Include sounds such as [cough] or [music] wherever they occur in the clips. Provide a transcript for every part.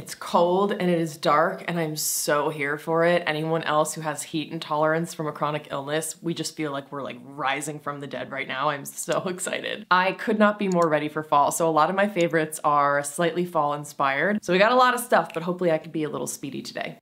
It's cold and it is dark and I'm so here for it. Anyone else who has heat intolerance from a chronic illness, we just feel like we're like rising from the dead right now. I'm so [laughs] excited. I could not be more ready for fall. So a lot of my favorites are slightly fall inspired. So we got a lot of stuff, but hopefully I could be a little speedy today.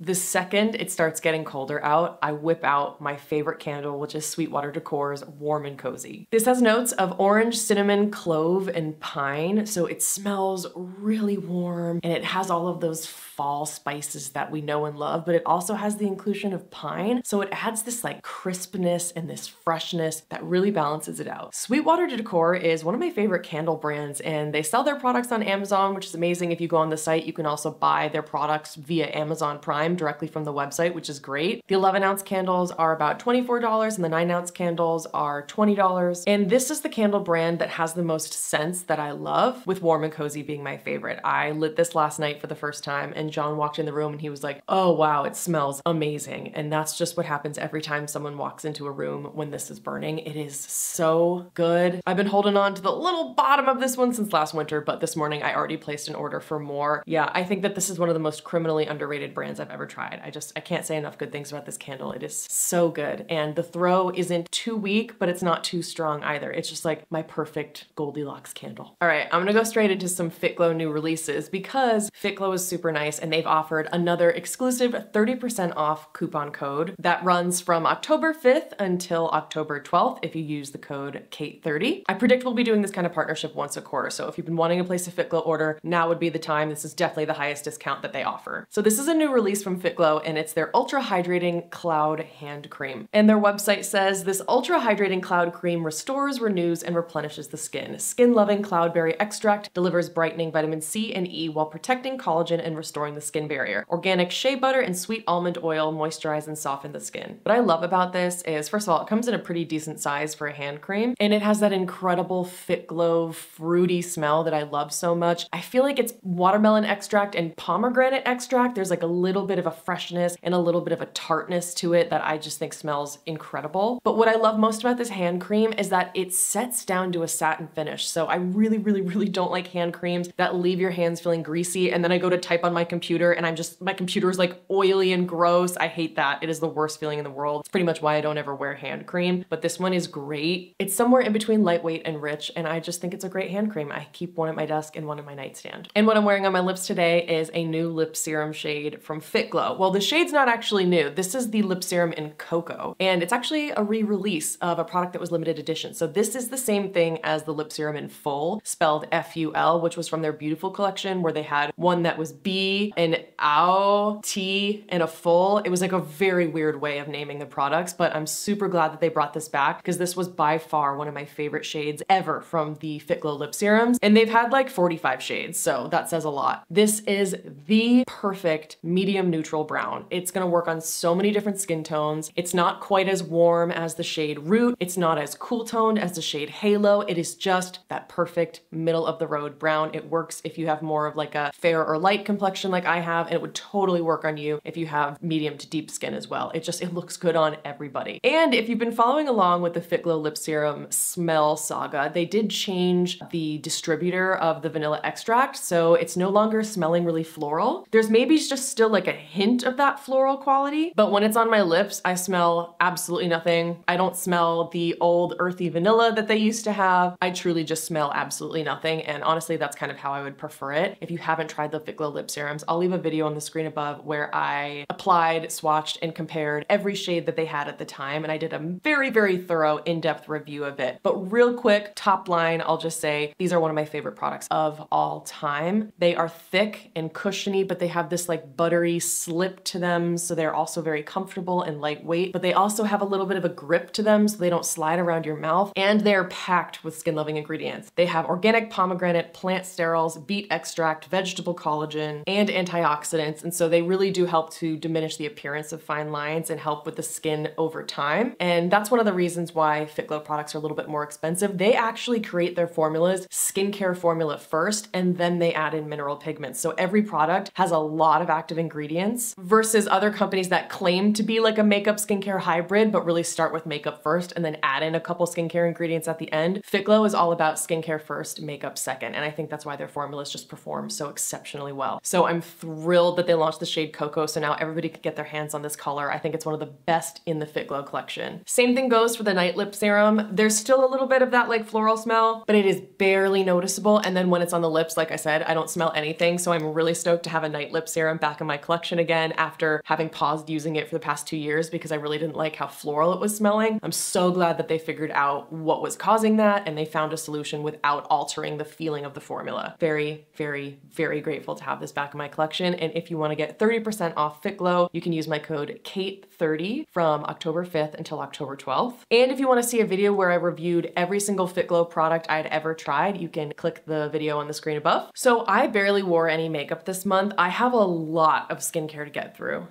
The second it starts getting colder out, I whip out my favorite candle, which is Sweetwater Decor's Warm and Cozy. This has notes of orange, cinnamon, clove, and pine, so it smells really warm and it has all of those fall spices that we know and love, but it also has the inclusion of pine, so it adds this like crispness and this freshness that really balances it out. Sweetwater Decor is one of my favorite candle brands and they sell their products on Amazon, which is amazing. If you go on the site, you can also buy their products via Amazon Prime directly from the website, which is great. The 11 ounce candles are about $24 and the 9 ounce candles are $20. And this is the candle brand that has the most scents that I love, with Warm and Cozy being my favorite. I lit this last night for the first time and John walked in the room and he was like, oh wow, it smells amazing. And that's just what happens every time someone walks into a room when this is burning. It is so good. I've been holding on to the little bottom of this one since last winter, but this morning I already placed an order for more. Yeah, I think that this is one of the most criminally underrated brands I've ever tried. I just, I can't say enough good things about this candle. It is so good. And the throw isn't too weak, but it's not too strong either. It's just like my perfect Goldilocks candle. All right, I'm gonna go straight into some Fit Glow new releases because Fit Glow is super nice and they've offered another exclusive 30% off coupon code that runs from October 5th until October 12th if you use the code KAIT30. I predict we'll be doing this kind of partnership once a quarter, so if you've been wanting to place a FitGlow order, now would be the time. This is definitely the highest discount that they offer. So this is a new release from FitGlow and it's their Ultra Hydrating Cloud Hand Cream. And their website says this Ultra Hydrating Cloud Cream restores, renews, and replenishes the skin. Skin-loving cloudberry extract delivers brightening vitamin C and E while protecting collagen and restoring the skin barrier. Organic shea butter and sweet almond oil moisturize and soften the skin. What I love about this is, first of all, it comes in a pretty decent size for a hand cream, and it has that incredible Fit Glow fruity smell that I love so much. I feel like it's watermelon extract and pomegranate extract. There's like a little bit of a freshness and a little bit of a tartness to it that I just think smells incredible. But what I love most about this hand cream is that it sets down to a satin finish. So I really, really, really don't like hand creams that leave your hands feeling greasy and then I go to type on my computer and I'm just, my computer is like oily and gross. I hate that. It is the worst feeling in the world. It's pretty much why I don't ever wear hand cream, but this one is great. It's somewhere in between lightweight and rich, and I just think it's a great hand cream. I keep one at my desk and one in my nightstand. And what I'm wearing on my lips today is a new lip serum shade from Fit Glow. Well, the shade's not actually new. This is the lip serum in Coco, and it's actually a re-release of a product that was limited edition. So this is the same thing as the lip serum in Full, spelled F-U-L, which was from their Beautiful collection where they had one that was B and ow, T, and a full. It was like a very weird way of naming the products, but I'm super glad that they brought this back because this was by far one of my favorite shades ever from the Fit Glow lip serums. And they've had like 45 shades, so that says a lot. This is the perfect medium neutral brown. It's gonna work on so many different skin tones. It's not quite as warm as the shade Root. It's not as cool toned as the shade Halo. It is just that perfect middle of the road brown. It works if you have more of like a fair or light complexion like I have, and it would totally work on you if you have medium to deep skin as well. It just, it looks good on everybody. And if you've been following along with the Fit Glow Lip Serum smell saga, they did change the distributor of the vanilla extract, so it's no longer smelling really floral. There's maybe just still like a hint of that floral quality, but when it's on my lips, I smell absolutely nothing. I don't smell the old earthy vanilla that they used to have. I truly just smell absolutely nothing, and honestly, that's kind of how I would prefer it. If you haven't tried the Fit Glow lip I'll leave a video on the screen above where I applied, swatched, and compared every shade that they had at the time, and I did a very, very thorough, in-depth review of it. But real quick, top line, I'll just say these are one of my favorite products of all time. They are thick and cushiony, but they have this like buttery slip to them, so they're also very comfortable and lightweight, but they also have a little bit of a grip to them so they don't slide around your mouth, and they're packed with skin-loving ingredients. They have organic pomegranate, plant sterols, beet extract, vegetable collagen, and antioxidants, and so they really do help to diminish the appearance of fine lines and help with the skin over time. And that's one of the reasons why Fit Glow products are a little bit more expensive. They actually create their formulas skincare formula first, and then they add in mineral pigments. So every product has a lot of active ingredients versus other companies that claim to be like a makeup skincare hybrid, but really start with makeup first and then add in a couple skincare ingredients at the end. FitGlow is all about skincare first, makeup second. And I think that's why their formulas just perform so exceptionally well. So I'm thrilled that they launched the shade Coco. So now everybody can get their hands on this color. I think it's one of the best in the Fit Glow collection. Same thing goes for the Night Lip Serum. There's still a little bit of that like floral smell, but it is barely noticeable. And then when it's on the lips, like I said, I don't smell anything. So I'm really stoked to have a Night Lip Serum back in my collection again after having paused using it for the past two years because I really didn't like how floral it was smelling. I'm so glad that they figured out what was causing that and they found a solution without altering the feeling of the formula. Very, very, very grateful to have this back in my collection. And if you want to get 30% off FitGlow, you can use my code KAIT30 from October 5th until October 12th. And if you want to see a video where I reviewed every single FitGlow product I'd ever tried, you can click the video on the screen above. So I barely wore any makeup this month. I have a lot of skincare to get through.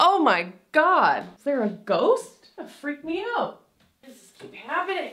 Oh my god! Is there a ghost? That freaked me out. This keep happening.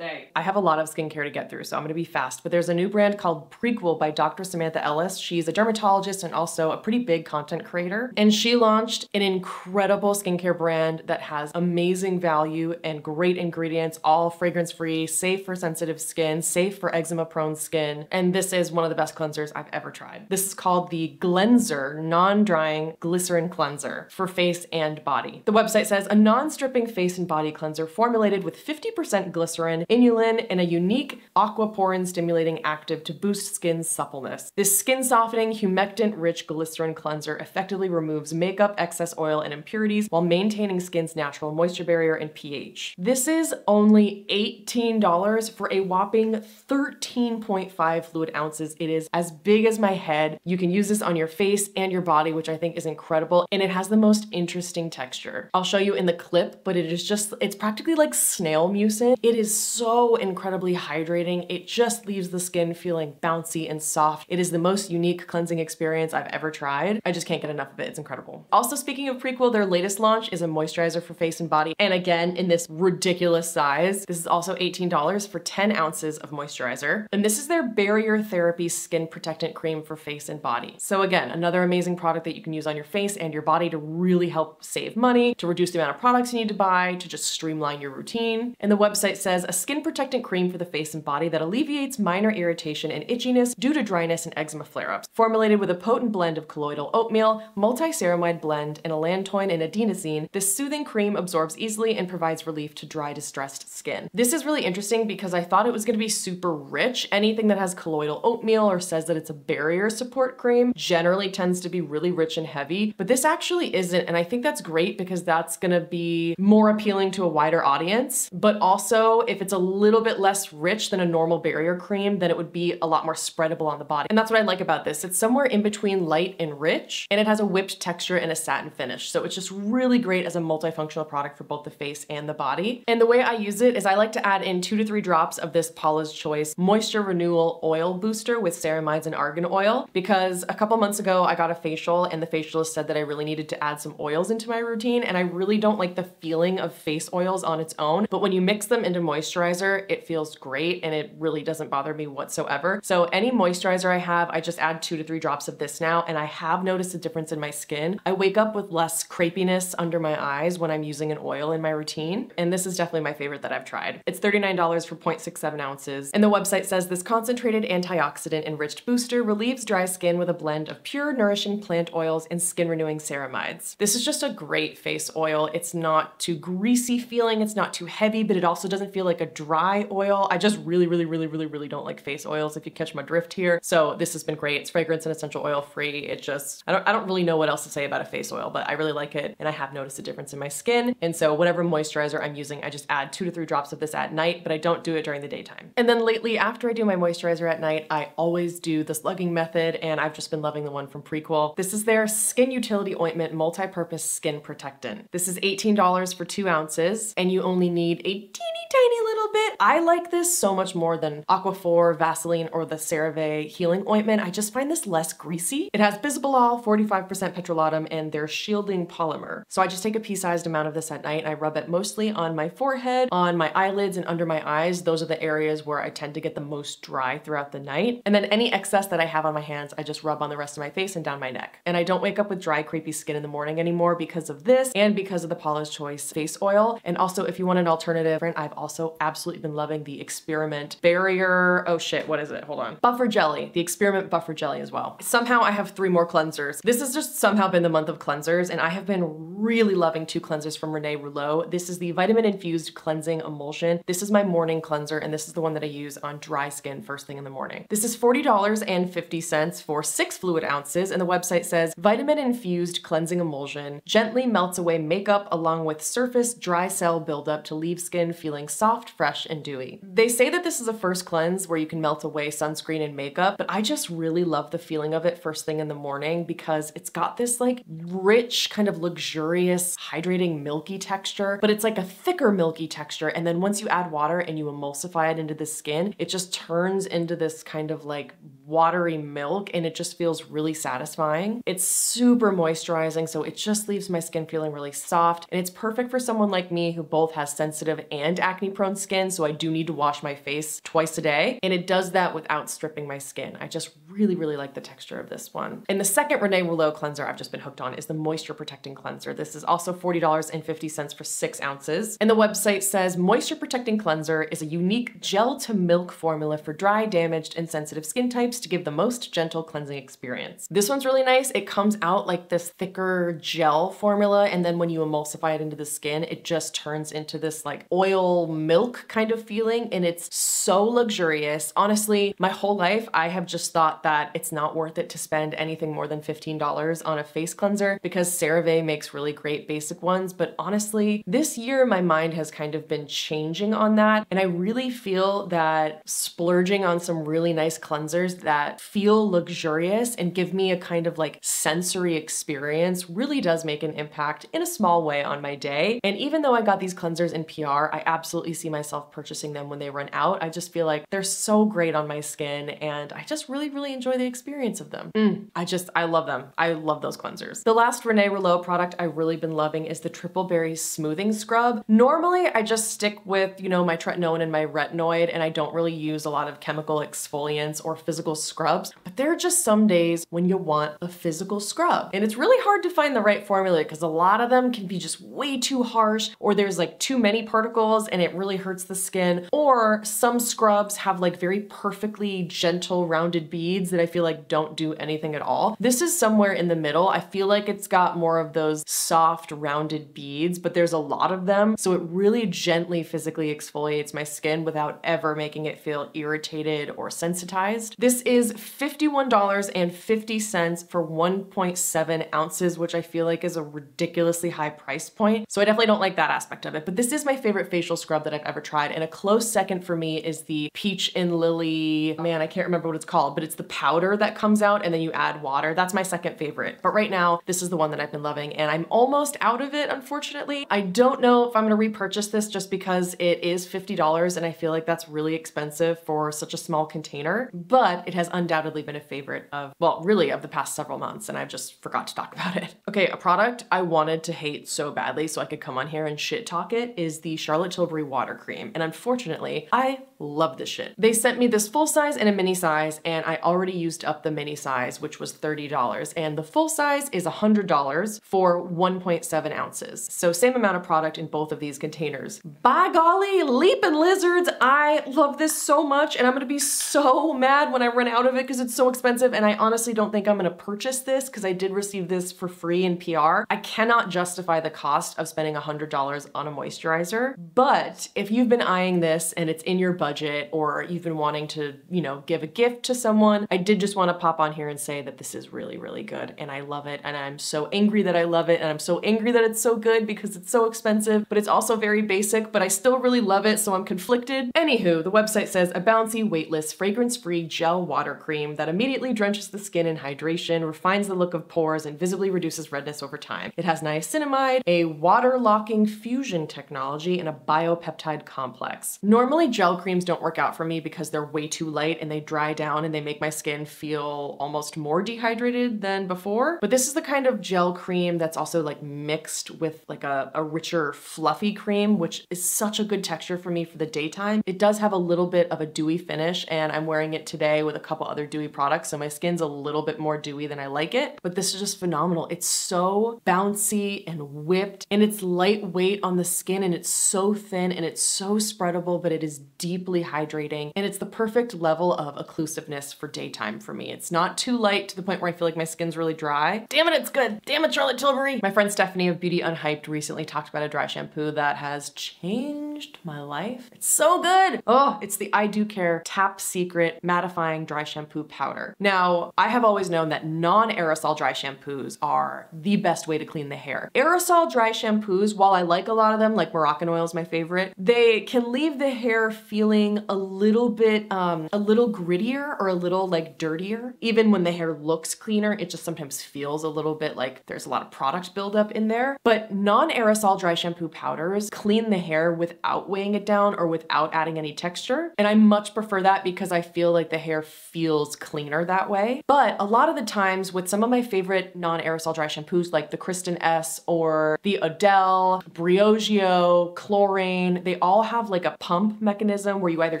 I have a lot of skincare to get through, so I'm gonna be fast, but there's a new brand called Prequel by Dr. Samantha Ellis. She's a dermatologist and also a pretty big content creator. And she launched an incredible skincare brand that has amazing value and great ingredients, all fragrance free, safe for sensitive skin, safe for eczema prone skin. And this is one of the best cleansers I've ever tried. This is called the Gleanser Non-Drying Glycerin Cleanser for face and body. The website says a non-stripping face and body cleanser formulated with 50% glycerin inulin, and a unique aquaporin stimulating active to boost skin suppleness. This skin softening, humectant rich glycerin cleanser effectively removes makeup, excess oil, and impurities while maintaining skin's natural moisture barrier and pH. This is only $18 for a whopping 13.5 fluid ounces. It is as big as my head. You can use this on your face and your body, which I think is incredible, and it has the most interesting texture. I'll show you in the clip, but it is just, it's practically like snail mucin. It is so incredibly hydrating. It just leaves the skin feeling bouncy and soft. It is the most unique cleansing experience I've ever tried. I just can't get enough of it. It's incredible. Also, speaking of Prequel, their latest launch is a moisturizer for face and body. And again, in this ridiculous size. This is also $18 for 10 ounces of moisturizer. And this is their Barrier Therapy Skin Protectant Cream for face and body. So again, another amazing product that you can use on your face and your body to really help save money, to reduce the amount of products you need to buy, to just streamline your routine. And the website says a skin protectant cream for the face and body that alleviates minor irritation and itchiness due to dryness and eczema flare-ups. Formulated with a potent blend of colloidal oatmeal, multi-ceramide blend, and allantoin and adenosine, this soothing cream absorbs easily and provides relief to dry, distressed skin. This is really interesting because I thought it was gonna be super rich. Anything that has colloidal oatmeal or says that it's a barrier support cream generally tends to be really rich and heavy, but this actually isn't, and I think that's great because that's gonna be more appealing to a wider audience, but also if it's a little bit less rich than a normal barrier cream, then it would be a lot more spreadable on the body. And that's what I like about this. It's somewhere in between light and rich, and it has a whipped texture and a satin finish. So it's just really great as a multifunctional product for both the face and the body. And the way I use it is I like to add in two to three drops of this Paula's Choice Moisture Renewal Oil Booster with ceramides and argan oil because a couple months ago I got a facial and the facialist said that I really needed to add some oils into my routine and I really don't like the feeling of face oils on its own, but when you mix them into moisturizer, it feels great and it really doesn't bother me whatsoever. So any moisturizer I have, I just add two to three drops of this now and I have noticed a difference in my skin. I wake up with less crepiness under my eyes when I'm using an oil in my routine and this is definitely my favorite that I've tried. It's $39 for 0.67 ounces and the website says this concentrated antioxidant enriched booster relieves dry skin with a blend of pure nourishing plant oils and skin renewing ceramides. This is just a great face oil. It's not too greasy feeling, it's not too heavy, but it also doesn't feel like a dry oil. I just really, really, really, really, really don't like face oils if you catch my drift here. So this has been great. It's fragrance and essential oil free. It just, I don't, I don't really know what else to say about a face oil, but I really like it and I have noticed a difference in my skin. And so whatever moisturizer I'm using, I just add two to three drops of this at night, but I don't do it during the daytime. And then lately, after I do my moisturizer at night, I always do the slugging method and I've just been loving the one from Prequel. This is their Skin Utility Ointment Multi-Purpose Skin Protectant. This is $18 for two ounces and you only need a teeny tiny little little bit. I like this so much more than Aquaphor, Vaseline, or the CeraVe healing ointment. I just find this less greasy. It has bisabolol, 45% petrolatum, and their shielding polymer. So I just take a pea-sized amount of this at night and I rub it mostly on my forehead, on my eyelids, and under my eyes. Those are the areas where I tend to get the most dry throughout the night. And then any excess that I have on my hands, I just rub on the rest of my face and down my neck. And I don't wake up with dry, creepy skin in the morning anymore because of this and because of the Paula's Choice face oil. And also, if you want an alternative, I've also absolutely been loving the Experiment Barrier, oh shit, what is it? Hold on. Buffer Jelly, the Experiment Buffer Jelly as well. Somehow I have three more cleansers. This has just somehow been the month of cleansers and I have been really loving two cleansers from Renee Rouleau. This is the Vitamin Infused Cleansing Emulsion. This is my morning cleanser and this is the one that I use on dry skin first thing in the morning. This is $40.50 for six fluid ounces and the website says vitamin infused cleansing emulsion gently melts away makeup along with surface dry cell buildup to leave skin feeling soft, fresh, and dewy. They say that this is a first cleanse where you can melt away sunscreen and makeup, but I just really love the feeling of it first thing in the morning because it's got this like rich, kind of luxurious, hydrating, milky texture, but it's like a thicker milky texture. And then once you add water and you emulsify it into the skin, it just turns into this kind of like watery milk and it just feels really satisfying. It's super moisturizing, so it just leaves my skin feeling really soft. And it's perfect for someone like me who both has sensitive and acne prone skin, so I do need to wash my face twice a day. And it does that without stripping my skin. I just really, really like the texture of this one. And the second Renee Rouleau cleanser I've just been hooked on is the Moisture Protecting Cleanser. This is also $40.50 for six ounces. And the website says Moisture Protecting Cleanser is a unique gel to milk formula for dry, damaged, and sensitive skin types to give the most gentle cleansing experience. This one's really nice. It comes out like this thicker gel formula, and then when you emulsify it into the skin, it just turns into this like oil milk kind of feeling, and it's so luxurious. Honestly, my whole life, I have just thought that it's not worth it to spend anything more than $15 on a face cleanser because CeraVe makes really great basic ones, but honestly, this year my mind has kind of been changing on that, and I really feel that splurging on some really nice cleansers that feel luxurious and give me a kind of like sensory experience really does make an impact in a small way on my day. And even though I got these cleansers in PR, I absolutely see myself purchasing them when they run out. I just feel like they're so great on my skin and I just really, really enjoy the experience of them. Mm, I just, I love them. I love those cleansers. The last Renee Rouleau product I've really been loving is the Triple Berry Smoothing Scrub. Normally, I just stick with, you know, my tretinoin and my retinoid and I don't really use a lot of chemical exfoliants or physical scrubs, but there are just some days when you want a physical scrub. And it's really hard to find the right formula because a lot of them can be just way too harsh or there's like too many particles and it really hurts the skin. Or some scrubs have like very perfectly gentle rounded beads that I feel like don't do anything at all. This is somewhere in the middle. I feel like it's got more of those soft rounded beads, but there's a lot of them. So it really gently physically exfoliates my skin without ever making it feel irritated or sensitized. This is $51.50 for 1.7 ounces, which I feel like is a ridiculously high price point. So I definitely don't like that aspect of it, but this is my favorite facial scrub that I've ever tried. And a close second for me is the Peach and Lily, man, I can't remember what it's called, but it's the powder that comes out and then you add water. That's my second favorite. But right now, this is the one that I've been loving and I'm almost out of it, unfortunately. I don't know if I'm gonna repurchase this just because it is $50 and I feel like that's really expensive for such a small container, but it has undoubtedly been a favorite of, well, really of the past several months and I've just forgot to talk [laughs] about it. Okay, a product I wanted to hate so badly so I could come on here and shit talk it is the Charlotte Tilbury water cream. And unfortunately, I love this shit. They sent me this full size and a mini size and I already used up the mini size, which was $30. And the full size is $100 for 1.7 ounces. So same amount of product in both of these containers. By golly, leaping lizards, I love this so much and I'm gonna be so mad when I run out of it because it's so expensive and I honestly don't think I'm gonna purchase this because I did receive this for free in PR. I cannot justify the cost of spending $100 on a moisturizer, but if you've been eyeing this and it's in your budget or you've been wanting to, you know, give a gift to someone, I did just want to pop on here and say that this is really, really good and I love it and I'm so angry that I love it and I'm so angry that it's so good because it's so expensive, but it's also very basic, but I still really love it, so I'm conflicted. Anywho, the website says a bouncy, weightless, fragrance-free gel water cream that immediately drenches the skin in hydration, refines the look of pores, and visibly reduces redness over time. It has niacinamide, a water-locking fusion technology, and a biopeptide complex. Normally gel creams don't work out for me because they're way too light and they dry down and they make my skin feel almost more dehydrated than before. But this is the kind of gel cream that's also like mixed with like a, a richer fluffy cream, which is such a good texture for me for the daytime. It does have a little bit of a dewy finish and I'm wearing it today with a couple other dewy products. So my skin's a little bit more dewy than I like it, but this is just phenomenal. It's so bouncy and whipped and it's lightweight on the skin and it's so thin and it's so spreadable, but it is deeply hydrating and it's the perfect level of occlusiveness for daytime for me. It's not too light to the point where I feel like my skin's really dry. Damn it, it's good. Damn it, Charlotte Tilbury. My friend Stephanie of Beauty Unhyped recently talked about a dry shampoo that has changed my life. It's so good. Oh, it's the I Dew Care Tap Secret Mattifying Dry Shampoo Powder. Now, I have always known that non-aerosol dry shampoos are the best way to clean the hair. Aerosol dry shampoos, while I like a lot of them, like Moroccan oil is my favorite, they can leave the hair feeling a little bit, um, a little grittier or a little like dirtier. Even when the hair looks cleaner, it just sometimes feels a little bit like there's a lot of product buildup in there. But non-aerosol dry shampoo powders clean the hair without weighing it down or without adding any texture. And I much prefer that because I feel like the hair feels cleaner that way. But a lot of the times with some of my favorite non-aerosol dry shampoos like the Kristin Ess or the Odele, Briogeo, Klorane, they all have like a pump mechanism where you either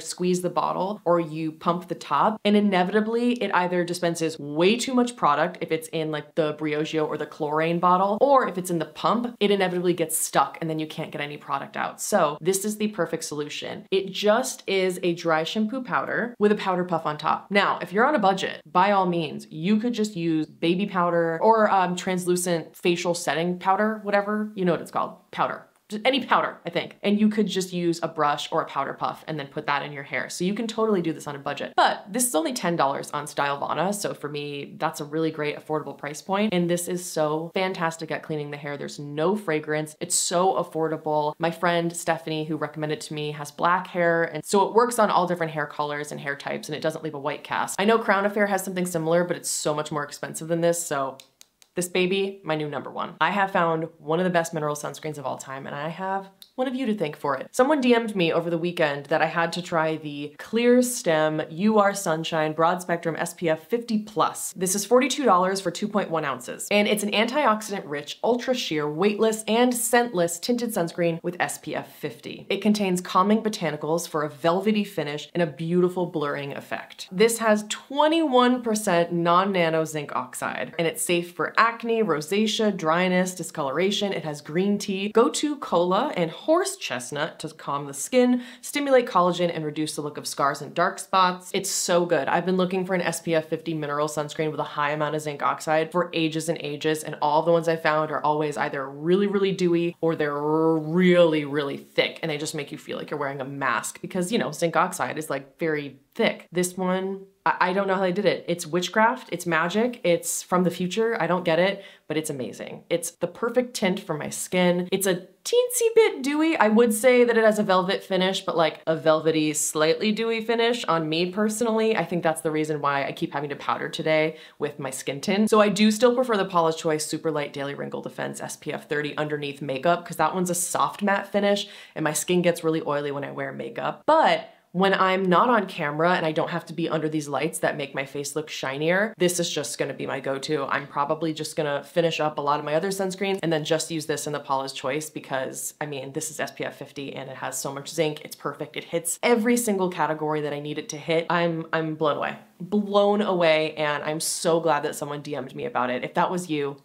squeeze the bottle or you pump the top. And inevitably it either dispenses way too much product if it's in like the Briogeo or the Klorane bottle, or if it's in the pump, it inevitably gets stuck and then you can't get any product out. So this is the perfect solution. It just is a dry shampoo powder with a powder puff on top. Now, if you're on a budget, by all means, you could just use baby powder or um, translucent facial setting powder, whatever, you know what it's called, powder any powder, I think. And you could just use a brush or a powder puff and then put that in your hair. So you can totally do this on a budget. But this is only $10 on Stylevana. So for me, that's a really great affordable price point. And this is so fantastic at cleaning the hair. There's no fragrance. It's so affordable. My friend Stephanie, who recommended to me, has black hair. And so it works on all different hair colors and hair types and it doesn't leave a white cast. I know Crown Affair has something similar, but it's so much more expensive than this. So this baby, my new number one. I have found one of the best mineral sunscreens of all time and I have one of you to thank for it. Someone DM'd me over the weekend that I had to try the Clear Stem UR Sunshine Broad Spectrum SPF 50 Plus. This is $42 for 2.1 ounces. And it's an antioxidant rich, ultra sheer, weightless, and scentless tinted sunscreen with SPF 50. It contains calming botanicals for a velvety finish and a beautiful blurring effect. This has 21% non-nano zinc oxide and it's safe for acne, rosacea, dryness, discoloration. It has green tea, gotu kola, and horse chestnut to calm the skin, stimulate collagen, and reduce the look of scars and dark spots. It's so good. I've been looking for an SPF 50 mineral sunscreen with a high amount of zinc oxide for ages and ages, and all the ones I found are always either really, really dewy or they're really, really thick, and they just make you feel like you're wearing a mask because, you know, zinc oxide is like very thick. This one, I, don't know how they did it. It's witchcraft, it's magic, it's from the future. I don't get it, but it's amazing. It's the perfect tint for my skin. It's a teensy bit dewy. I would say that it has a velvet finish, but like a velvety, slightly dewy finish on me personally. I think that's the reason why I keep having to powder today with my skin tint. So I do still prefer the Paula's Choice Super Light Daily Wrinkle Defense SPF 30 underneath makeup because that one's a soft matte finish and my skin gets really oily when I wear makeup. But when I'm not on camera and I don't have to be under these lights that make my face look shinier, this is just gonna be my go-to. I'm probably just gonna finish up a lot of my other sunscreens and then just use this in the Paula's Choice because, I mean, this is SPF 50 and it has so much zinc, it's perfect. It hits every single category that I need it to hit. I'm, I'm blown away. Blown away and I'm so glad that someone DM'd me about it. If that was you,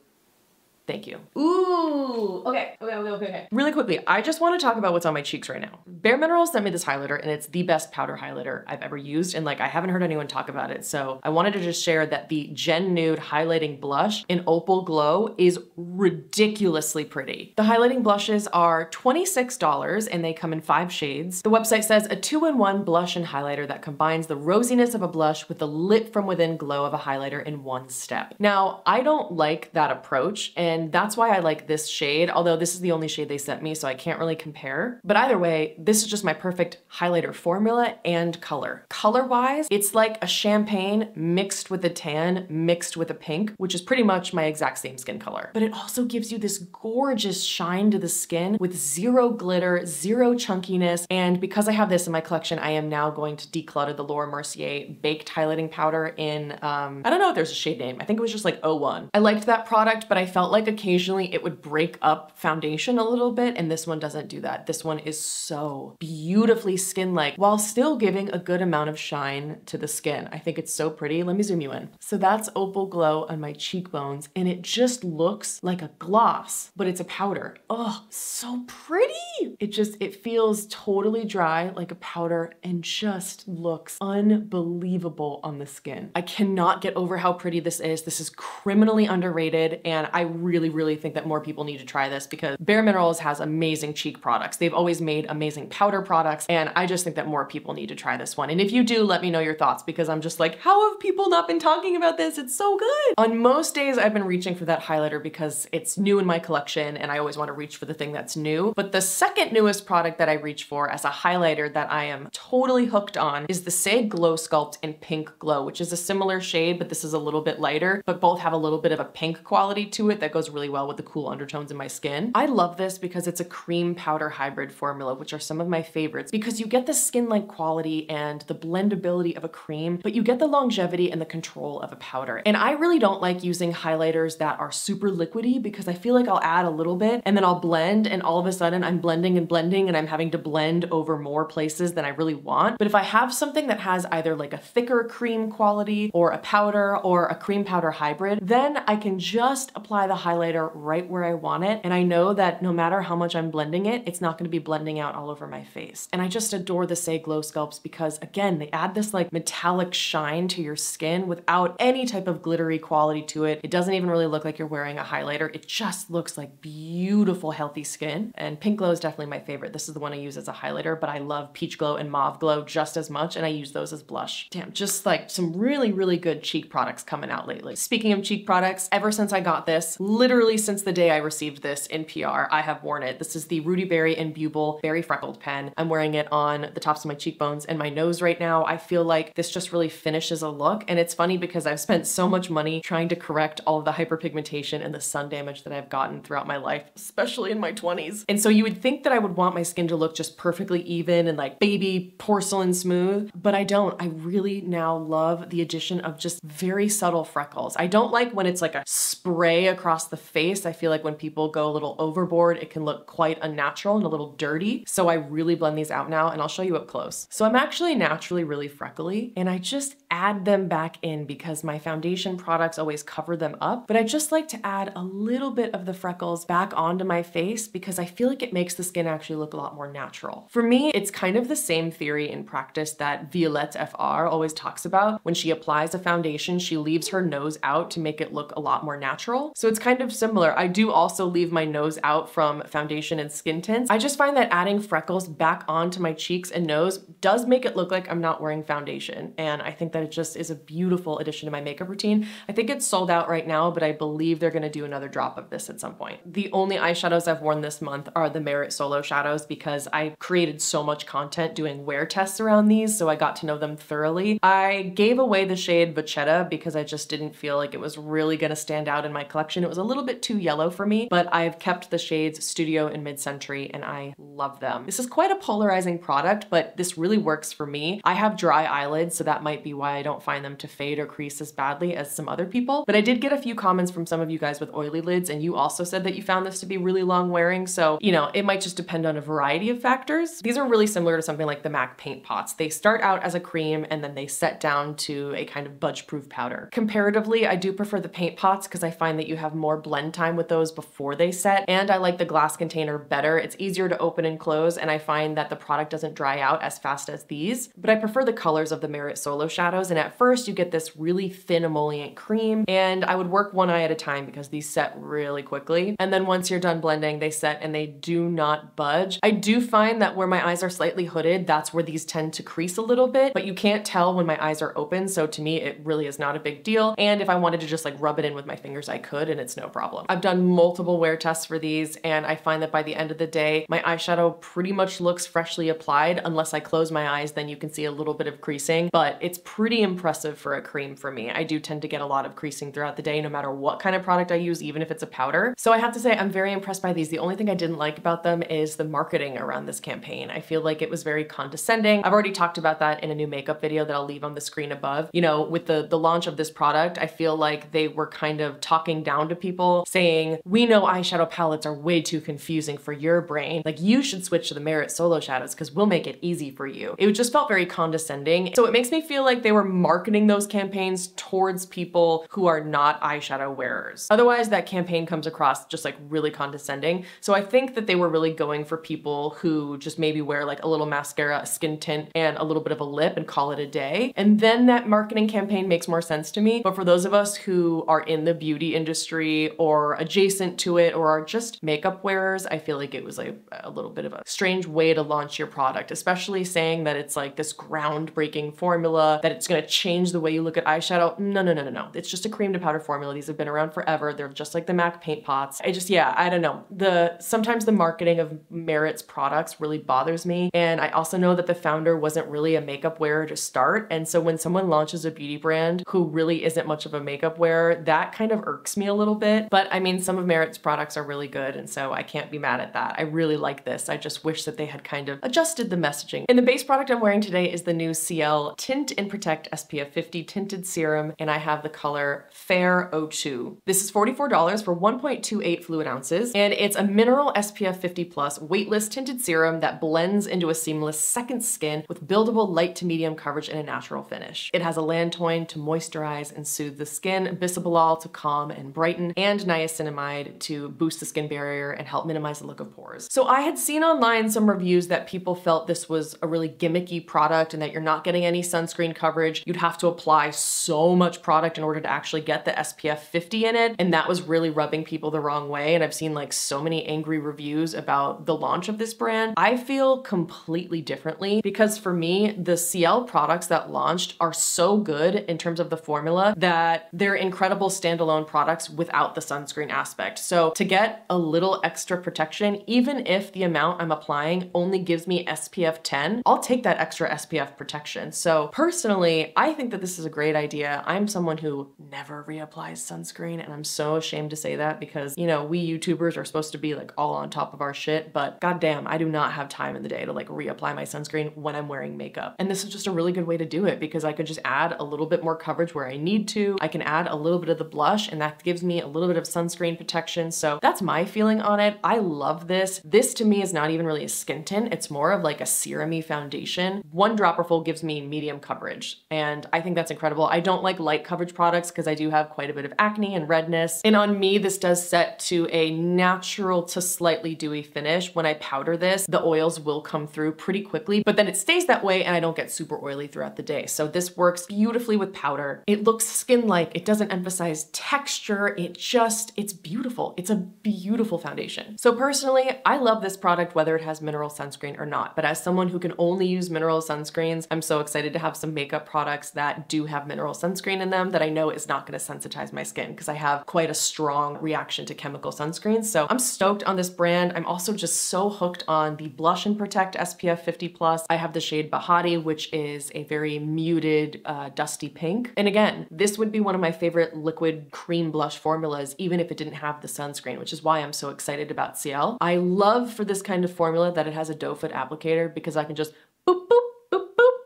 Thank you. Ooh, okay, okay, okay, okay, okay. Really quickly, I just wanna talk about what's on my cheeks right now. Bare Minerals sent me this highlighter and it's the best powder highlighter I've ever used and like I haven't heard anyone talk about it. So I wanted to just share that the Gen Nude Highlighting Blush in Opal Glow is ridiculously pretty. The highlighting blushes are $26 and they come in five shades. The website says a two-in-one blush and highlighter that combines the rosiness of a blush with the lit from within glow of a highlighter in one step. Now, I don't like that approach and And that's why I like this shade, although this is the only shade they sent me, so I can't really compare. But either way, this is just my perfect highlighter formula and color. Color-wise, it's like a champagne mixed with a tan, mixed with a pink, which is pretty much my exact same skin color. But it also gives you this gorgeous shine to the skin with zero glitter, zero chunkiness. And because I have this in my collection, I am now going to declutter the Laura Mercier Baked Highlighting Powder in, um, I don't know if there's a shade name. I think it was just like 01. I liked that product, but I felt like occasionally it would break up foundation a little bit, and this one doesn't do that. This one is so beautifully skin-like while still giving a good amount of shine to the skin. I think it's so pretty. Let me zoom you in. So that's Opal Glow on my cheekbones, and it just looks like a gloss, but it's a powder. Oh, so pretty. It just, it feels totally dry like a powder and just looks unbelievable on the skin. I cannot get over how pretty this is. This is criminally underrated, and I really, really really think that more people need to try this because Bare Minerals has amazing cheek products. They've always made amazing powder products, and I just think that more people need to try this one. And if you do, let me know your thoughts because I'm just like, how have people not been talking about this? It's so good. On most days, I've been reaching for that highlighter because it's new in my collection and I always want to reach for the thing that's new. But the second newest product that I reach for as a highlighter that I am totally hooked on is the Saie Glow Sculpt in Pink Glow, which is a similar shade, but this is a little bit lighter, but both have a little bit of a pink quality to it that goes really well with the cool undertones in my skin. I love this because it's a cream powder hybrid formula, which are some of my favorites because you get the skin-like quality and the blendability of a cream, but you get the longevity and the control of a powder. And I really don't like using highlighters that are super liquidy because I feel like I'll add a little bit and then I'll blend and all of a sudden I'm blending and blending and I'm having to blend over more places than I really want. But if I have something that has either like a thicker cream quality or a powder or a cream powder hybrid, then I can just apply the highlighter right where I want it. And I know that no matter how much I'm blending it, it's not gonna be blending out all over my face. And I just adore the Saie Glow Sculpts because again, they add this like metallic shine to your skin without any type of glittery quality to it. It doesn't even really look like you're wearing a highlighter. It just looks like beautiful, healthy skin. And Pink Glow is definitely my favorite. This is the one I use as a highlighter, but I love Peach Glow and Mauve Glow just as much, and I use those as blush. Damn, just like some really, really good cheek products coming out lately. Speaking of cheek products, ever since I got this, literally since the day I received this in PR, I have worn it. This is the Rudy Berry and Bubel Berry Freckled Pen. I'm wearing it on the tops of my cheekbones and my nose right now. I feel like this just really finishes a look. And it's funny because I've spent so much money trying to correct all of the hyperpigmentation and the sun damage that I've gotten throughout my life, especially in my 20s. And so you would think that I would want my skin to look just perfectly even and like baby porcelain smooth, but I don't. I really now love the addition of just very subtle freckles. I don't like when it's like a spray across the face. I feel like when people go a little overboard, it can look quite unnatural and a little dirty. So I really blend these out now and I'll show you up close. So I'm actually naturally really freckly and I just add them back in because my foundation products always cover them up, but I just like to add a little bit of the freckles back onto my face because I feel like it makes the skin actually look a lot more natural. For me, it's kind of the same theory in practice that Violette FR always talks about. When she applies a foundation, she leaves her nose out to make it look a lot more natural. So it's kind of similar. I do also leave my nose out from foundation and skin tints. I just find that adding freckles back onto my cheeks and nose does make it look like I'm not wearing foundation. And I think that it just is a beautiful addition to my makeup routine. I think it's sold out right now, but I believe they're gonna do another drop of this at some point. The only eyeshadows I've worn this month are the Merit Solo shadows because I created so much content doing wear tests around these, so I got to know them thoroughly. I gave away the shade Vachetta because I just didn't feel like it was really gonna stand out in my collection. It was a little bit too yellow for me, but I've kept the shades Studio and Mid-Century and I love them. This is quite a polarizing product, but this really works for me. I have dry eyelids, so that might be why I don't find them to fade or crease as badly as some other people. But I did get a few comments from some of you guys with oily lids, and you also said that you found this to be really long wearing. So, you know, it might just depend on a variety of factors. These are really similar to something like the MAC paint pots. They start out as a cream and then they set down to a kind of budge proof powder. Comparatively, I do prefer the paint pots because I find that you have more blend time with those before they set. And I like the glass container better. It's easier to open and close. And I find that the product doesn't dry out as fast as these, but I prefer the colors of the Merit Solo shadow shadows. And at first you get this really thin emollient cream and I would work one eye at a time because these set really quickly. And then once you're done blending, they set and they do not budge. I do find that where my eyes are slightly hooded, that's where these tend to crease a little bit, but you can't tell when my eyes are open. So to me, it really is not a big deal. And if I wanted to just like rub it in with my fingers, I could and it's no problem. I've done multiple wear tests for these and I find that by the end of the day, my eyeshadow pretty much looks freshly applied unless I close my eyes, then you can see a little bit of creasing, but it's pretty impressive for a cream for me. I do tend to get a lot of creasing throughout the day, no matter what kind of product I use, even if it's a powder. So I have to say, I'm very impressed by these. The only thing I didn't like about them is the marketing around this campaign. I feel like it was very condescending. I've already talked about that in a new makeup video that I'll leave on the screen above. You know, with the, the launch of this product, I feel like they were kind of talking down to people saying, we know eyeshadow palettes are way too confusing for your brain. Like you should switch to the Merit Solo Shadows because we'll make it easy for you. It just felt very condescending. So it makes me feel like they were marketing those campaigns towards people who are not eyeshadow wearers. Otherwise, that campaign comes across just like really condescending. So I think that they were really going for people who just maybe wear like a little mascara, a skin tint, and a little bit of a lip and call it a day. And then that marketing campaign makes more sense to me. But for those of us who are in the beauty industry or adjacent to it or are just makeup wearers, I feel like it was like a little bit of a strange way to launch your product, especially saying that it's like this groundbreaking formula, that it's gonna change the way you look at eyeshadow. No, no, no, no, no. It's just a cream to powder formula. These have been around forever. They're just like the MAC paint pots. I just, yeah, I don't know. The sometimes the marketing of Merit's products really bothers me. And I also know that the founder wasn't really a makeup wearer to start. And so when someone launches a beauty brand who really isn't much of a makeup wearer, that kind of irks me a little bit. But I mean, some of Merit's products are really good. And so I can't be mad at that. I really like this. I just wish that they had kind of adjusted the messaging. And the base product I'm wearing today is the new Ciele Tint and Protect SPF 50 Tinted Serum. And I have the color Fair 02. This is $44 for 1.28 fluid ounces. And it's a mineral SPF 50 plus weightless tinted serum that blends into a seamless second skin with buildable light to medium coverage and a natural finish. It has allantoin to moisturize and soothe the skin, bisabolol to calm and brighten, and niacinamide to boost the skin barrier and help minimize the look of pores. So I had seen online some reviews that people felt this was a really gimmicky product and that you're not getting any sunscreen coverage. You'd have to apply so much product in order to actually get the SPF 50 in it. And that was really rubbing people the wrong way. And I've seen like so many angry reviews about the launch of this brand. I feel completely differently because for me, the Ciele products that launched are so good in terms of the formula that they're incredible standalone products without the sunscreen aspect. So to get a little extra protection, even if the amount I'm applying only gives me SPF 10, I'll take that extra SPF protection. So personally, I think that this is a great idea. I'm someone who never reapplies sunscreen and I'm so ashamed to say that because, you know, we YouTubers are supposed to be like all on top of our shit, but goddamn, I do not have time in the day to like reapply my sunscreen when I'm wearing makeup. And this is just a really good way to do it because I could just add a little bit more coverage where I need to. I can add a little bit of the blush and that gives me a little bit of sunscreen protection. So that's my feeling on it. I love this. This to me is not even really a skin tint. It's more of like a serumy foundation. One dropperful gives me medium coverage and I think that's incredible. I don't like light coverage products because I do have quite a bit of acne and redness. And on me, this does set to a natural to slightly dewy finish. When I powder this, the oils will come through pretty quickly, but then it stays that way and I don't get super oily throughout the day. So this works beautifully with powder. It looks skin-like. It doesn't emphasize texture. It just, it's beautiful. It's a beautiful foundation. So personally, I love this product whether it has mineral sunscreen or not. But as someone who can only use mineral sunscreens, I'm so excited to have some makeup products that do have mineral sunscreen in them that I know is not gonna sensitize my skin because I have quite a strong reaction to chemical sunscreens. So I'm stoked on this brand. I'm also just so hooked on the Blush and Protect SPF 50 Plus. I have the shade Bahati, which is a very muted, uh, dusty pink. And again, this would be one of my favorite liquid cream blush formulas, even if it didn't have the sunscreen, which is why I'm so excited about Ciele. I love for this kind of formula that it has a doe foot applicator because I can just boop, boop,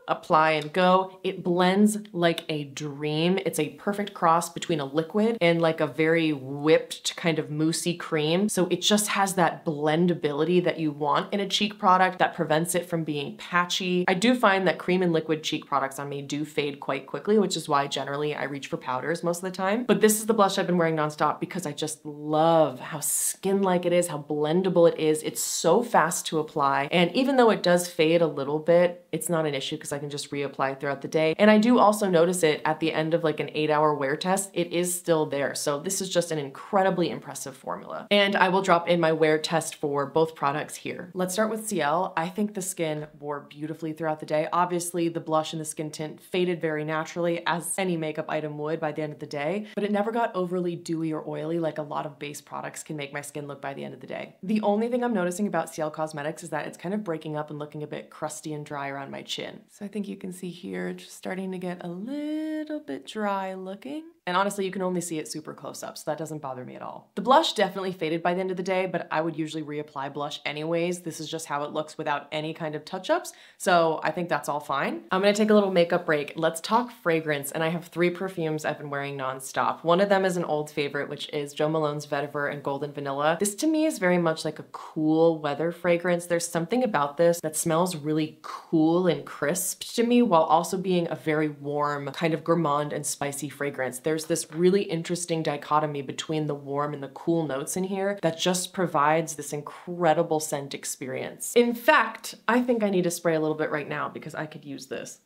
apply and go. It blends like a dream. It's a perfect cross between a liquid and like a very whipped kind of moussey cream. So it just has that blendability that you want in a cheek product that prevents it from being patchy. I do find that cream and liquid cheek products on me do fade quite quickly, which is why generally I reach for powders most of the time. But this is the blush I've been wearing nonstop because I just love how skin-like it is, how blendable it is. It's so fast to apply. And even though it does fade a little bit, it's not an issue because I can just reapply throughout the day. And I do also notice it at the end of like an eight hour wear test, it is still there. So this is just an incredibly impressive formula. And I will drop in my wear test for both products here. Let's start with Ciele. I think the skin wore beautifully throughout the day. Obviously the blush and the skin tint faded very naturally as any makeup item would by the end of the day, but it never got overly dewy or oily like a lot of base products can make my skin look by the end of the day. The only thing I'm noticing about Ciele Cosmetics is that it's kind of breaking up and looking a bit crusty and dry around my chin. So I think you can see here, just starting to get a little bit dry looking. And honestly, you can only see it super close up, so that doesn't bother me at all. The blush definitely faded by the end of the day, but I would usually reapply blush anyways. This is just how it looks without any kind of touch-ups, so I think that's all fine. I'm gonna take a little makeup break. Let's talk fragrance, and I have three perfumes I've been wearing nonstop. One of them is an old favorite, which is Jo Malone's Vetiver and Golden Vanilla. This to me is very much like a cool weather fragrance. There's something about this that smells really cool and crisp to me while also being a very warm, kind of gourmand and spicy fragrance. There there's this really interesting dichotomy between the warm and the cool notes in here that just provides this incredible scent experience. In fact, I think I need to spray a little bit right now because I could use this.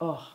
Oh,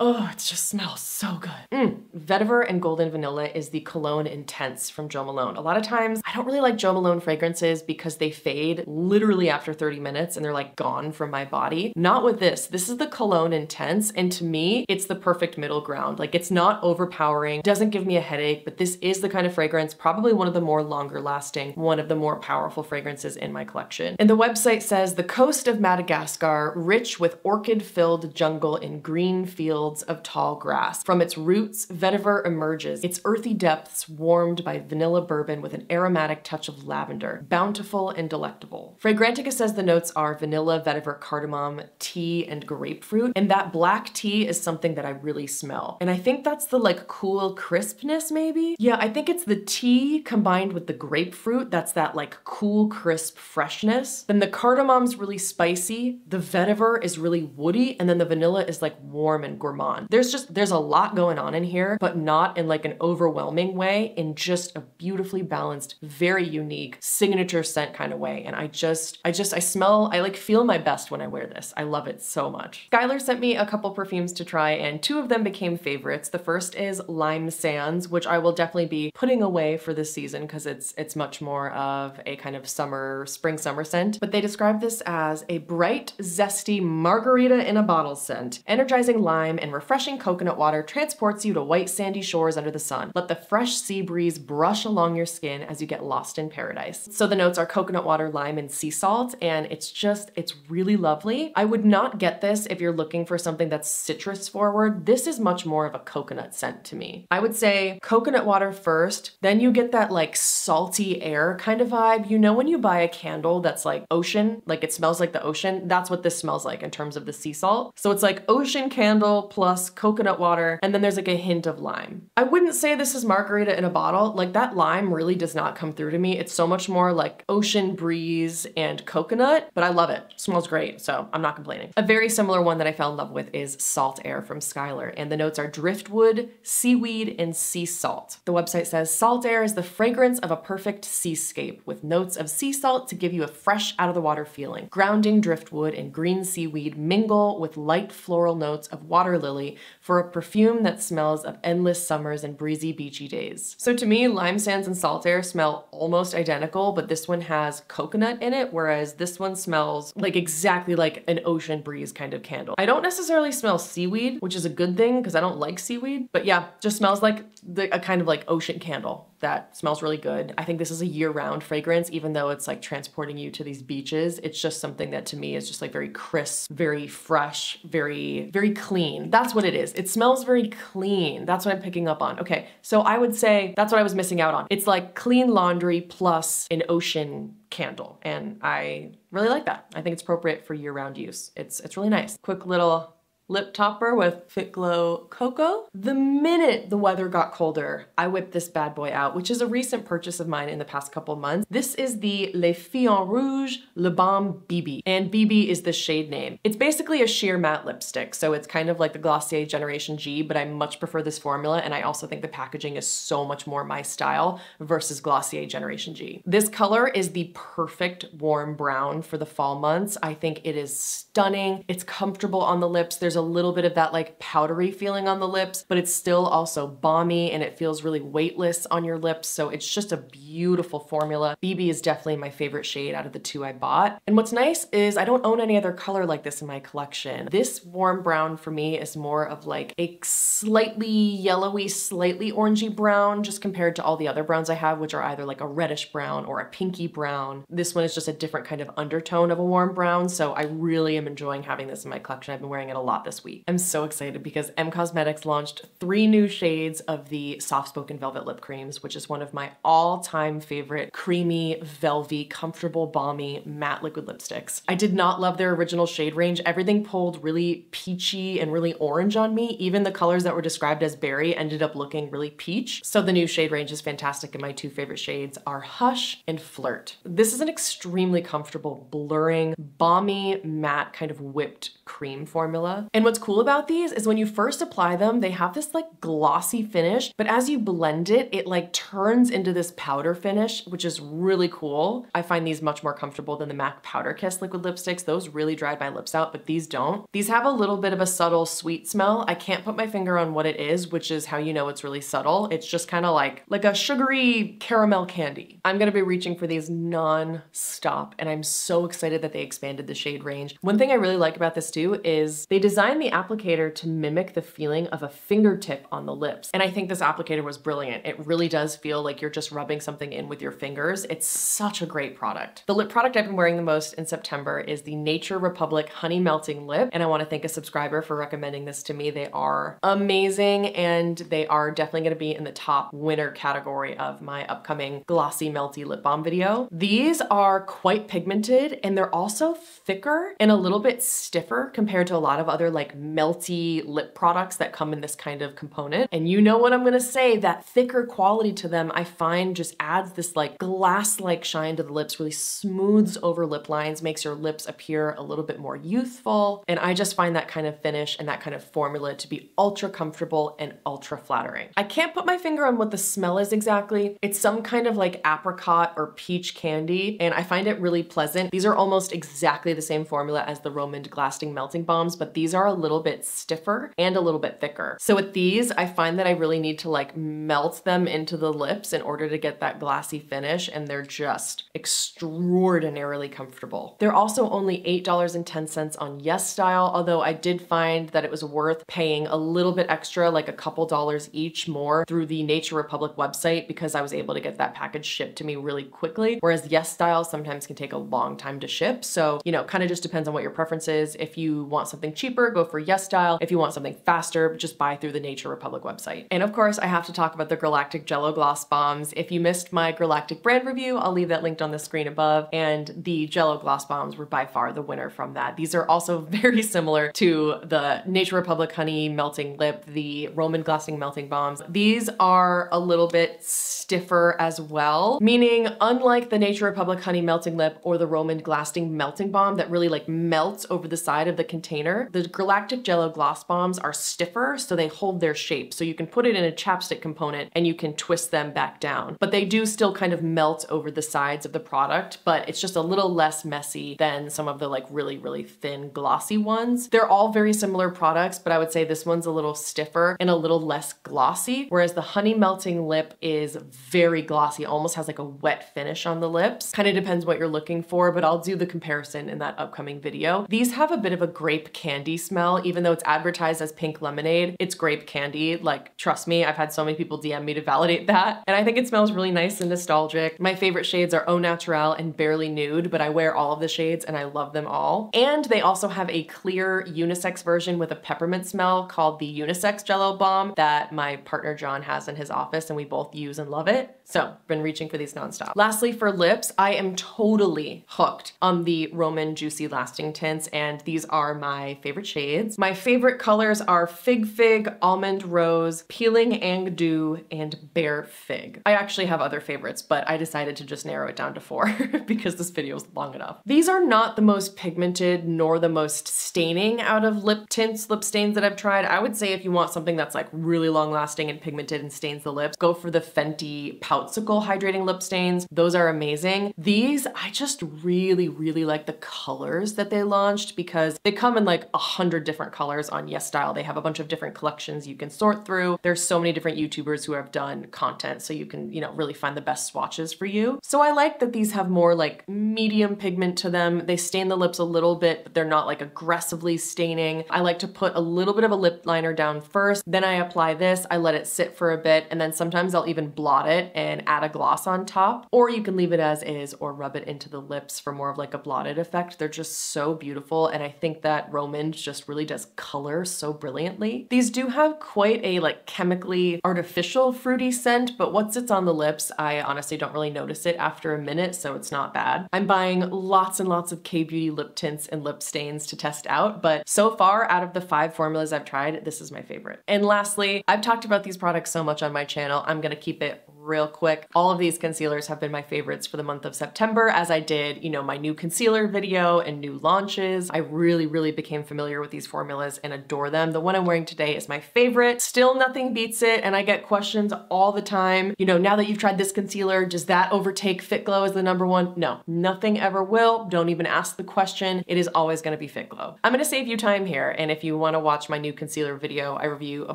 Oh, it just smells so good. Mm. Vetiver and Golden Vanilla is the Cologne Intense from Jo Malone. A lot of times, I don't really like Jo Malone fragrances because they fade literally after 30 minutes and they're like gone from my body. Not with this. This is the Cologne Intense, and to me, it's the perfect middle ground. Like, it's not overpowering, doesn't give me a headache, but this is the kind of fragrance, probably one of the more longer lasting, one of the more powerful fragrances in my collection. And the website says, the coast of Madagascar, rich with orchid-filled jungle in green fields fields of tall grass. From its roots, vetiver emerges, its earthy depths warmed by vanilla bourbon with an aromatic touch of lavender, bountiful and delectable. Fragrantica says the notes are vanilla, vetiver, cardamom, tea, and grapefruit, and that black tea is something that I really smell. And I think that's the like cool crispness maybe? Yeah, I think it's the tea combined with the grapefruit that's that like cool crisp freshness. Then the cardamom's really spicy, the vetiver is really woody, and then the vanilla is like warm and gourmand. There's just, there's a lot going on in here, but not in like an overwhelming way, in just a beautifully balanced, very unique signature scent kind of way. And I just, I just, I smell, I like feel my best when I wear this. I love it so much. Skylar sent me a couple perfumes to try and two of them became favorites. The first is Lime Sands, which I will definitely be putting away for this season because it's, it's much more of a kind of summer, spring summer scent. But they describe this as a bright, zesty margarita in a bottle scent, energizing lime and refreshing coconut water transports you to white sandy shores under the sun. Let the fresh sea breeze brush along your skin as you get lost in paradise. So the notes are coconut water, lime, and sea salt, and it's just, it's really lovely. I would not get this if you're looking for something that's citrus forward. This is much more of a coconut scent to me. I would say coconut water first, then you get that like salty air kind of vibe. You know when you buy a candle that's like ocean, like it smells like the ocean, that's what this smells like in terms of the sea salt. So it's like ocean candle plus coconut water, and then there's like a hint of lime. I wouldn't say this is margarita in a bottle. Like that lime really does not come through to me. It's so much more like ocean breeze and coconut, but I love it. it smells great, so I'm not complaining. A very similar one that I fell in love with is Salt Air from Skylar, and the notes are driftwood, seaweed, and sea salt. The website says Salt Air is the fragrance of a perfect seascape with notes of sea salt to give you a fresh out of the water feeling. Grounding driftwood and green seaweed mingle with light floral notes of water lily for a perfume that smells of endless summers and breezy beachy days. So to me, lime sands and salt air smell almost identical, but this one has coconut in it, whereas this one smells like exactly like an ocean breeze kind of candle. I don't necessarily smell seaweed, which is a good thing because I don't like seaweed, but yeah, just smells like the, a kind of like ocean candle that smells really good. I think this is a year-round fragrance, even though it's like transporting you to these beaches. It's just something that to me is just like very crisp, very fresh, very, very clean. That's what it is. It smells very clean. That's what I'm picking up on. Okay, so I would say that's what I was missing out on. It's like clean laundry plus an ocean candle. And I really like that. I think it's appropriate for year-round use. It's, it's really nice. Quick little lip topper with Fit Glow Coco. The minute the weather got colder, I whipped this bad boy out, which is a recent purchase of mine in the past couple months. This is the Filles en Rouge Le Balm BB, and BB is the shade name. It's basically a sheer matte lipstick, so it's kind of like the Glossier Generation G, but I much prefer this formula, and I also think the packaging is so much more my style versus Glossier Generation G. This color is the perfect warm brown for the fall months. I think it is stunning. It's comfortable on the lips. There's a little bit of that like powdery feeling on the lips, but it's still also balmy and it feels really weightless on your lips. So it's just a beautiful formula. BB is definitely my favorite shade out of the two I bought. And what's nice is I don't own any other color like this in my collection. This warm brown for me is more of like a slightly yellowy, slightly orangey brown just compared to all the other browns I have, which are either like a reddish brown or a pinky brown. This one is just a different kind of undertone of a warm brown. So I really am enjoying having this in my collection. I've been wearing it a lot this week. I'm so excited because Em Cosmetics launched three new shades of the Soft Spoken Velvet Lip Creams, which is one of my all-time favorite creamy, velvety, comfortable, balmy, matte liquid lipsticks. I did not love their original shade range. Everything pulled really peachy and really orange on me. Even the colors that were described as berry ended up looking really peach. So the new shade range is fantastic and my two favorite shades are Hush and Flirt. This is an extremely comfortable, blurring, balmy, matte, kind of whipped cream formula. And what's cool about these is when you first apply them, they have this like glossy finish, but as you blend it, it like turns into this powder finish, which is really cool. I find these much more comfortable than the MAC Powder Kiss liquid lipsticks. Those really dried my lips out, but these don't. These have a little bit of a subtle sweet smell. I can't put my finger on what it is, which is how you know it's really subtle. It's just kind of like, like a sugary caramel candy. I'm gonna be reaching for these non-stop, and I'm so excited that they expanded the shade range. One thing I really like about this too is they designed the applicator to mimic the feeling of a fingertip on the lips. And I think this applicator was brilliant. It really does feel like you're just rubbing something in with your fingers. It's such a great product. The lip product I've been wearing the most in September is the Nature Republic Honey Melting Lip. And I wanna thank a subscriber for recommending this to me. They are amazing and they are definitely gonna be in the top winner category of my upcoming glossy melty lip balm video. These are quite pigmented and they're also thicker and a little bit stiffer compared to a lot of other like melty lip products that come in this kind of component. And you know what I'm gonna say, that thicker quality to them I find just adds this like glass-like shine to the lips, really smooths over lip lines, makes your lips appear a little bit more youthful. And I just find that kind of finish and that kind of formula to be ultra comfortable and ultra flattering. I can't put my finger on what the smell is exactly. It's some kind of like apricot or peach candy and I find it really pleasant. These are almost exactly the same formula as the Romand Glasting melting balms, but these are a little bit stiffer and a little bit thicker. So with these, I find that I really need to like melt them into the lips in order to get that glassy finish, and they're just extraordinarily comfortable. They're also only $8.10 on YesStyle, although I did find that it was worth paying a little bit extra, like a couple dollars each more through the Nature Republic website because I was able to get that package shipped to me really quickly, whereas YesStyle sometimes can take a long time to ship. So, you know, kind of just depends on what your preference is. If you want something cheaper, go for YesStyle. If you want something faster, just buy through the Nature Republic website. And of course, I have to talk about the Galactic Jello Gloss Bombs. If you missed my Galactic brand review, I'll leave that linked on the screen above. And the Jello Gloss Bombs were by far the winner from that. These are also [laughs] very similar to the Nature Republic Honey Melting Lip, the Romand Glasting Melting Balms. These are a little bit stiffer as well, meaning unlike the Nature Republic Honey Melting Lip or the Romand Glasting Melting Balm that really like melts over the side of of the container. The Galactic Jello Gloss Bombs are stiffer, so they hold their shape. So you can put it in a chapstick component and you can twist them back down. But they do still kind of melt over the sides of the product, but it's just a little less messy than some of the like really, really thin glossy ones. They're all very similar products, but I would say this one's a little stiffer and a little less glossy, whereas the Honey Melting Lip is very glossy, almost has like a wet finish on the lips. Kind of depends what you're looking for, but I'll do the comparison in that upcoming video. These have a bit of a grape candy smell, even though it's advertised as pink lemonade. It's grape candy. Like, trust me, I've had so many people DM me to validate [laughs] that. And I think it smells really nice and nostalgic. My favorite shades are Au Naturel and Barely Nude, but I wear all of the shades and I love them all. And they also have a clear unisex version with a peppermint smell called the Unisex Jello Bomb that my partner John has in his office and we both use and love it. So, been reaching for these nonstop. Lastly, for lips, I am totally hooked on the Romand Juicy Lasting Tints and these are my favorite shades. My favorite colors are Fig Fig, Almond Rose, Peeling Angdoo, and Bare Fig. I actually have other favorites, but I decided to just narrow it down to four [laughs] because this video is long enough. These are not the most pigmented nor the most staining out of lip tints, lip stains that I've tried. I would say if you want something that's like really long lasting and pigmented and stains the lips, go for the Fenty Poutsicle Hydrating Lip Stains. Those are amazing. These, I just really, really like the colors that they launched because they come in like a hundred different colors on YesStyle. They have a bunch of different collections you can sort through. There's so many different YouTubers who have done content so you can, you know, really find the best swatches for you. So I like that these have more like medium pigment to them. They stain the lips a little bit, but they're not like aggressively staining. I like to put a little bit of a lip liner down first, then I apply this, I let it sit for a bit, and then sometimes I'll even blot it and add a gloss on top. Or you can leave it as is or rub it into the lips for more of like a blotted effect. They're just so beautiful, and I think that Romand just really does color so brilliantly. These do have quite a like chemically artificial fruity scent, but once it's on the lips, I honestly don't really notice it after a minute, so it's not bad. I'm buying lots and lots of K-Beauty lip tints and lip stains to test out, but so far out of the five formulas I've tried, this is my favorite. And lastly, I've talked about these products so much on my channel, I'm gonna keep it real quick. All of these concealers have been my favorites for the month of September as I did, you know, my new concealer video and new launches. I really, really became familiar with these formulas and adore them. The one I'm wearing today is my favorite. Still nothing beats it and I get questions all the time. You know, now that you've tried this concealer, does that overtake Fitglow as the number one? No, nothing ever will. Don't even ask the question. It is always gonna be Fitglow. I'm gonna save you time here and if you wanna watch my new concealer video, I review a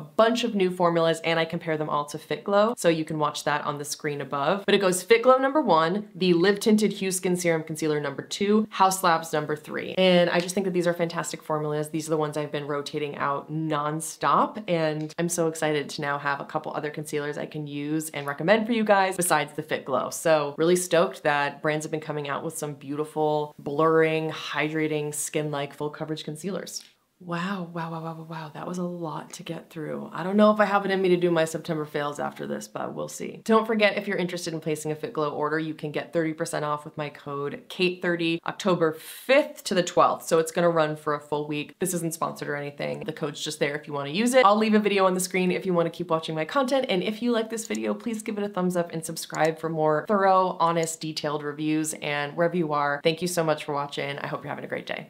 bunch of new formulas and I compare them all to Fitglow. So you can watch that on the screen above. But it goes Fitglow number one, the Live Tinted Hueskin Serum Concealer number two, Haus Labs number three. And I just think that these are fantastic formulas. These are the ones I've been rotating out nonstop. And I'm so excited to now have a couple other concealers I can use and recommend for you guys besides the Fitglow. So really stoked that brands have been coming out with some beautiful, blurring, hydrating, skin-like full coverage concealers. Wow, wow, wow, wow, wow, that was a lot to get through. I don't know if I have it in me to do my September fails after this, but we'll see. Don't forget, if you're interested in placing a Fitglow order, you can get 30% off with my code KAIT30 October 5th to the 12th. So it's gonna run for a full week. This isn't sponsored or anything. The code's just there if you wanna use it. I'll leave a video on the screen if you wanna keep watching my content. And if you like this video, please give it a thumbs up and subscribe for more thorough, honest, detailed reviews. And wherever you are, thank you so much for watching. I hope you're having a great day.